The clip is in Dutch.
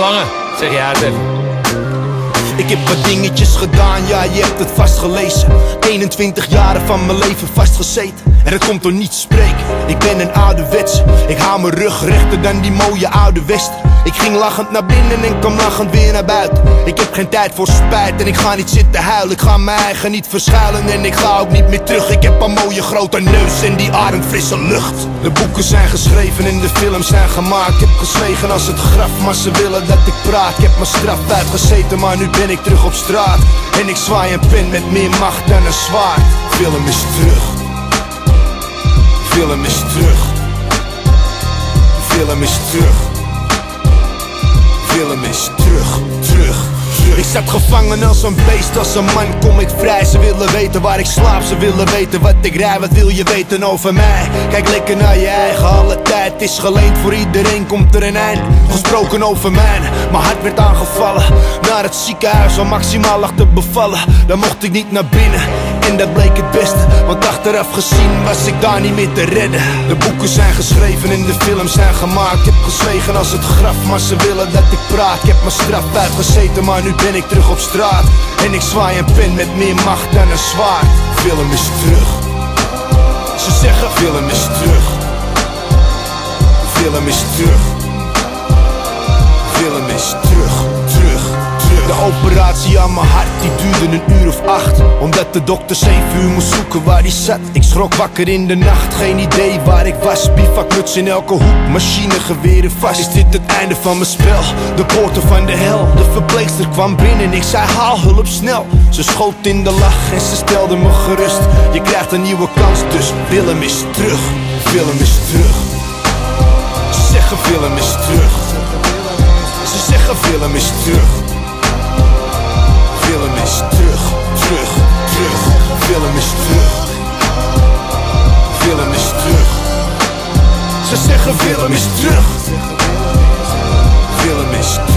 Hey zeg jij het even. Ik heb wat dingetjes gedaan, ja je hebt het vast gelezen 21 jaren van mijn leven vastgezeten En het komt door niets spreken. Ik ben een ouderwets. Ik haal mijn rug rechter dan die mooie oude wester Ik ging lachend naar binnen en kwam lachend weer naar buiten. Ik heb geen tijd voor spijt en ik ga niet zitten huilen. Ik ga mijn eigen niet verschuilen en ik ga ook niet meer terug. Ik heb een mooie grote neus en die ademt frisse lucht. De boeken zijn geschreven en de films zijn gemaakt. Ik heb gezwegen als het graf, maar ze willen dat ik praat. Ik heb mijn straf uitgezeten, maar nu ben ik terug op straat. En ik zwaai een pen met meer macht dan een zwaard. Film is terug Film is terug. Film is terug. Film is terug Ik zat gevangen als een beest, als een man. Kom ik vrij Ze willen weten waar ik slaap, ze willen weten wat ik rij Wat wil je weten over mij? Kijk lekker naar je eigen, alle tijd is geleend. Voor iedereen komt er een eind, gesproken over mij Mijn hart werd aangevallen, naar het ziekenhuis Om maximaal lag te bevallen, dan mocht ik niet naar binnen en dat bleek het beste, want achteraf gezien was ik daar niet meer te redden. De boeken zijn geschreven en de films zijn gemaakt. Ik heb gezwegen als het graf, maar ze willen dat ik praat. Ik heb mijn straf uitgezeten, maar nu ik terug op straat. En ik zwaai een pen met meer macht dan een zwaard. Film is terug. Ze zeggen film is terug. Film is terug. Film is terug De operatie aan mijn hart die duurde een uur of acht. Omdat de dokter zeven uur moest zoeken waar hij zat. Ik schrok wakker in de nacht, geen idee waar ik was. Bivakmuts in elke hoek, machinegeweren vast. Is dit het einde van mijn spel? De poorten van de hel. De verpleegster kwam binnen, ik zei haal hulp snel. Ze schoot in de lach en ze stelde me gerust. Je krijgt een nieuwe kans, dus Willem is terug. Willem is terug. Ze zeggen film is terug. Ze zeggen film is terug Willem is terug. Is terug. Ze zeggen Willem is terug. Willem is terug.